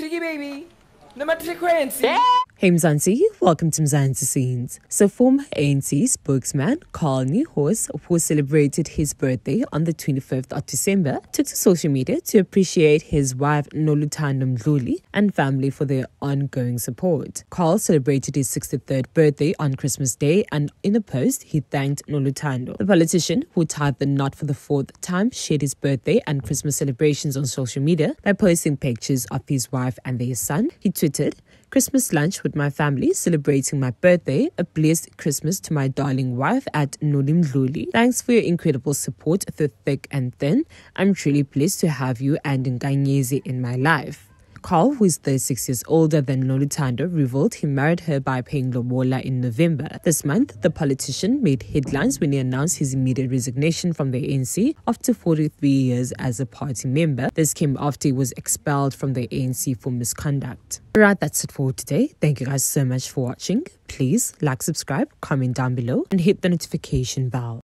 Tricky baby. No matter frequency. Hey Mzansi, welcome to Mzansi Scenes. So former ANC spokesman Carl Niehaus, who celebrated his birthday on the 25th of December, took to social media to appreciate his wife Noluthando Mdluli and family for their ongoing support. Carl celebrated his 63rd birthday on Christmas Day and in a post he thanked Noluthando. The politician, who tied the knot for the fourth time, shared his birthday and Christmas celebrations on social media by posting pictures of his wife and their son. He tweeted, Christmas lunch with my family, celebrating my birthday. A blessed Christmas to my darling wife at Noli Mdluli. Thanks for your incredible support through thick and thin. I'm truly blessed to have you and Nkanyezi in my life. Carl, who is 36 years older than Noluthando, revealed he married her by paying lobola in November. This month, the politician made headlines when he announced his immediate resignation from the ANC after 43 years as a party member. This came after he was expelled from the ANC for misconduct. Alright, that's it for today. Thank you guys so much for watching. Please like, subscribe, comment down below, and hit the notification bell.